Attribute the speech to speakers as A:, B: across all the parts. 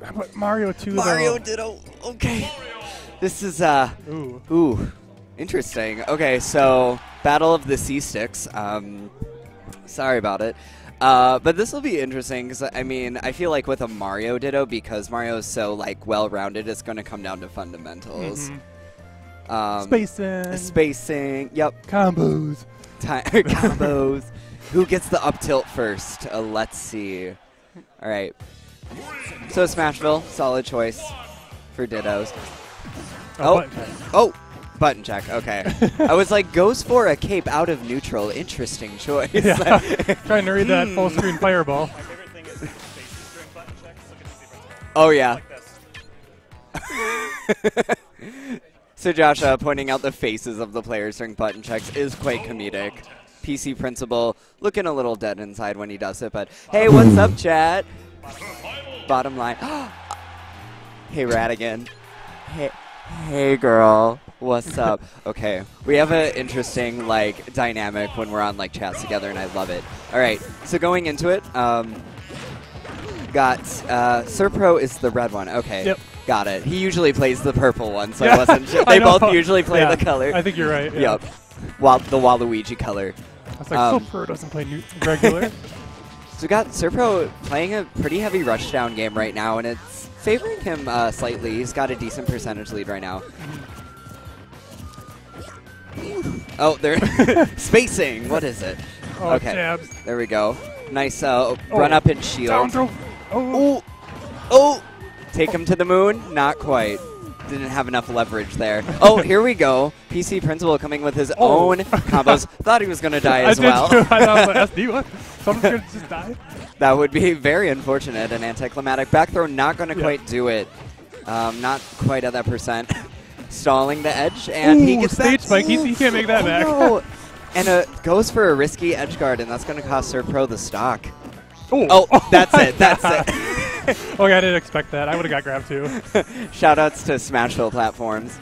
A: About Mario 2
B: Mario
A: though?
B: Ditto. Okay. This is uh
A: Ooh.
B: ooh interesting. Okay, so Battle of the Sea Sticks. Um, sorry about it. Uh, but this will be interesting because I mean I feel like with a Mario Ditto because Mario is so like well-rounded, it's going to come down to fundamentals.
A: Mhm.
B: Um,
A: Spacing.
B: spacing. Yep.
A: Combos.
B: Time combos. Who gets the up tilt first? Uh, let's see. All right. So Smashville, solid choice for Dittos. Oh.
A: button check.
B: Oh, button check. Okay. I was like, goes for a cape out of neutral. Interesting choice.
A: Yeah. Trying to read that full
B: Hmm.
A: screen fireball.
C: My favorite thing is faces during button checks. Look at the difference.
B: oh yeah. So Josh, uh, pointing out the faces of the players during button checks is quite comedic. PC principal looking a little dead inside when he does it, but hey, what's up, chat? Bottom line. hey, Radigan. Hey, hey, girl. What's up? Okay, we have an interesting like dynamic when we're on like chats together, and I love it. All right, so going into it, um, got uh, SirPro is the red one. Okay.
A: Yep.
B: Got it. He usually plays the purple one, so
A: Yeah,
B: I wasn't sure. They both usually play
A: Yeah,
B: the color.
A: I think you're right. Yeah.
B: Yep. Wal- the Waluigi color.
A: I was like,
B: Um,
A: SirPro doesn't play new- regular.
B: So we got SirPro playing a pretty heavy rushdown game right now, and it's favoring him uh, slightly. He's got a decent percentage lead right now. Oh, they're spacing. What is it?
A: oh,
B: Okay. There we go. Nice uh,
A: Oh,
B: run up and shield.
A: Oh.
B: Oh, oh! Take him to the moon? Not quite. Didn't have enough leverage there. Oh, here we go. PC Principal coming with his
A: Oh.
B: own combos. Thought he was going to die
A: I
B: as
A: did
B: well.
A: too. I thought, SD, what? Someone's going to just die?
B: That would be very unfortunate and anticlimactic. Back throw not going to
A: Yeah.
B: quite do it. Um, not quite at that percent. Stalling the edge, and he gets
A: stage
B: that.
A: spike. He- he can't make that
B: oh,
A: back.
B: no. and uh, goes for a risky edge guard, and that's going to cost SirPro the stock.
A: Oh,
B: Oh, that's it. That's
A: God.
B: it.
A: okay, I didn't expect that. I would have got grabbed too.
B: Shoutouts to Smashville platforms.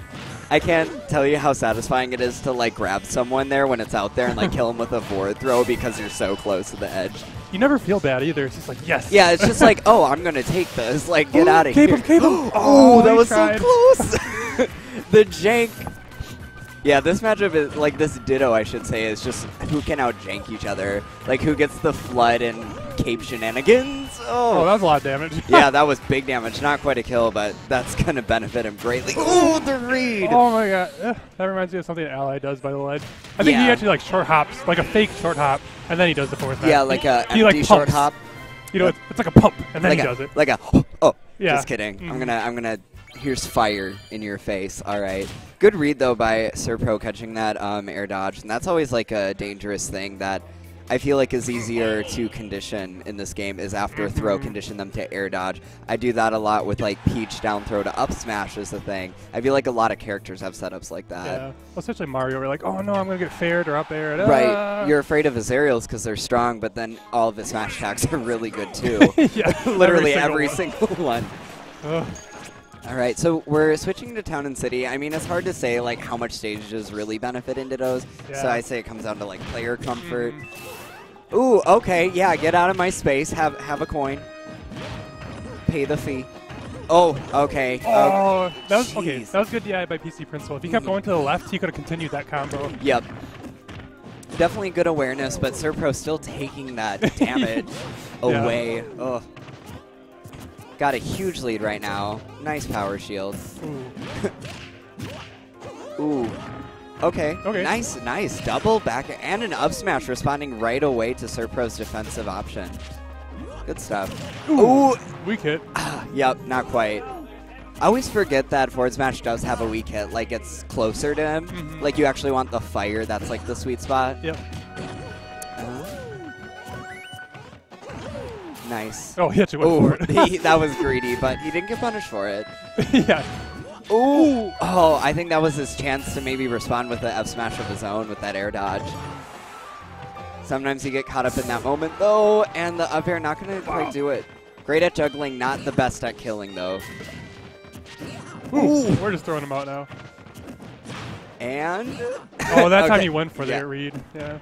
B: I can't tell you how satisfying it is to like grab someone there when it's out there and like kill them with a forward throw because you're so close to the edge.
A: You never feel bad either. It's just like, yes.
B: Yeah, it's just like, oh, I'm gonna take this. Like, get out of here.
A: him, cape him.
B: oh,
A: Oh,
B: that was
A: tried.
B: so close. the jank. Yeah, this matchup is like this Ditto, I should say, is just who can out jank each other. Like who gets the FLUDD and cape shenanigans.
A: Oh,
B: Oh,
A: that was a lot of damage.
B: yeah, that was big damage. Not quite a kill, but that's gonna benefit him greatly. Oh, the read.
A: Oh my god. Eh, that reminds me of something Ally does by the ledge. I think he actually like short hops, like a fake short hop, and then he does the smash.
B: Yeah, like a
A: he, like,
B: empty short
A: pumps.
B: hop.
A: You know, it's, it's like a pump, and then
B: like
A: he
B: a,
A: does it.
B: Like a oh,
A: Yeah.
B: just kidding. I'm
A: Mhm.
B: gonna I'm gonna here's fire in your face. All right. Good read though by SirPro catching that um, air dodge, and that's always like a dangerous thing that I feel like is easier to condition in this game is after a throw
A: Mhm.
B: condition them to air dodge. I do that a lot with like Peach down throw to up smash is the thing. I feel like a lot of characters have setups like that.
A: yeah. Well, especially Mario, we're like, oh no, I'm gonna get fared or up air.
B: Right,
A: Ah.
B: you're afraid of his aerials because they're strong, but then all of his smash attacks are really good too.
A: yeah,
B: Literally
A: every
B: every
A: single
B: single one. All right, so we're switching to town and city. I mean, it's hard to say like how much stages really benefit into those. So I say it comes down to like player comfort.
A: Mhm.
B: Ooh, okay, yeah, get out of my space. Have have a coin. Pay the fee. Oh, okay. okay.
A: Oh, that was okay. That was good DI by PC Principal. If he kept
B: Mhm.
A: going to the left, he could have continued that combo.
B: Yep. Definitely good awareness, but SirPro still taking that damage
A: Yeah.
B: away. Ugh. Got a huge lead right now. Nice power shield.
A: Ooh.
B: Ooh. Okay.
A: Okay.
B: Nice, nice. Double back and an up smash responding right away to SirPro's defensive option. Good stuff. Ooh.
A: Weak hit.
B: Ah, yep, not quite. I always forget that forward smash does have a weak hit. Like it's closer to him.
A: Mhm.
B: Like you actually want the fire. That's like the sweet spot.
A: Yep.
B: Nice.
A: Oh, he actually went
B: Ooh,
A: for it.
B: he, that was greedy, but he didn't get punished for it.
A: yeah.
B: Ooh. Oh, I think that was his chance to maybe respond with the F smash of his own with that air dodge. Sometimes you get caught up in that moment though, and the up air not gonna quite do it. Great at juggling, not the best at killing though.
A: Ooh. We're just throwing him out now.
B: And
A: Oh, that time
B: Okay,
A: he went for
B: yeah.
A: that read. Yeah.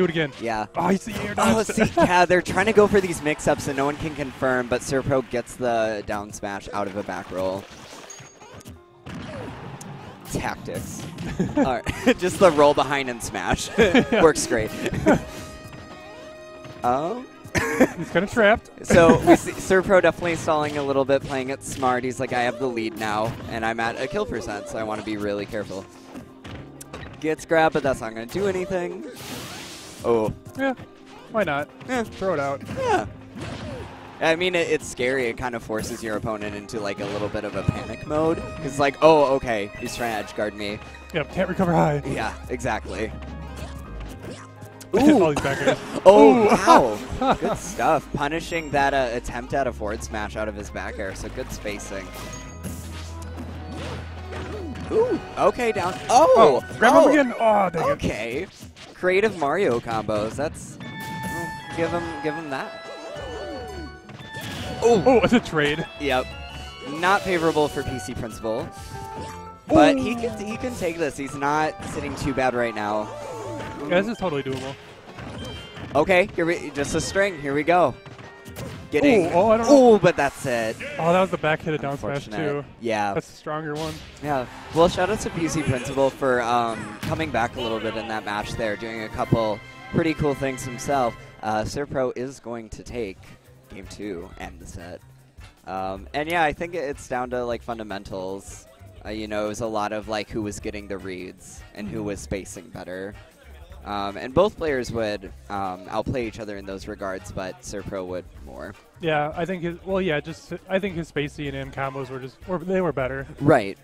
A: Do it again.
B: Yeah.
A: Oh, he's the air
B: Oh, see, yeah, they're trying to go for these mix-ups and no one can confirm, but SirPro gets the down smash out of a back roll. Tactics. All right, just the roll behind and smash. Works great. oh.
A: he's kind of trapped.
B: So we see SirPro definitely stalling a little bit, playing it smart. He's like, I have the lead now, and I'm at a kill percent, so I want to be really careful. Gets grabbed, but that's not going to do anything. Oh,
A: Yeah. Why not?
B: yeah,
A: Throw it out.
B: yeah. I mean, it, it's scary. It kind of forces your opponent into like a little bit of a panic mode. It's like, oh, okay, he's trying to edge guard me.
A: Yep. Can't recover high.
B: Yeah, exactly.
A: All these back airs.
B: Oh,
A: Ooh.
B: wow. good stuff. Punishing that uh, attempt at a forward smash out of his back air, so good spacing. Ooh, okay, down. Oh,
A: Oh, grab
B: oh,
A: him again. Oh, dang it.
B: Okay. Creative Mario combos. That's give him give him that. Oh,
A: Oh, it's a trade.
B: yep. Not favorable for PC Principal. But he can he can take this. He's not sitting too bad right now.
A: Yeah, this is totally doable.
B: Okay, here we just a string. Here we go. Getting.
A: Ooh, oh, I don't know.
B: Ooh, but that's it.
A: Oh, that was the back hit of down smash too.
B: Yeah.
A: That's the stronger one.
B: Yeah. Well, shout out to PC Principal for um, coming back a little bit in that match there, doing a couple pretty cool things himself. Uh, SirPro is going to take game two and the set. Um, and yeah, I think it's down to like fundamentals. Uh, you know, it was a lot of like who was getting the reads and who was spacing better. Um, and both players would um, outplay each other in those regards, but SirPro would more.
A: Yeah, I think his. Well, yeah, just I think his spacey and in combos were just were, they were better.
B: Right.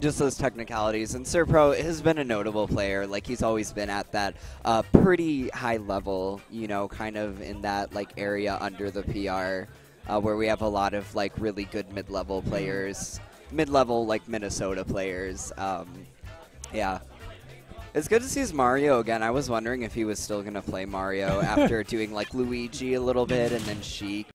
B: Just those technicalities. And SirPro has been a notable player. Like, he's always been at that uh, pretty high level, you know, kind of in that, like, area under the PR, uh, where we have a lot of, like, really good mid-level players. Mid-level, like, Minnesota players. Um, yeah. It's good to see his Mario again. I was wondering if he was still going to play Mario after doing, like, Luigi a little bit and then Sheik.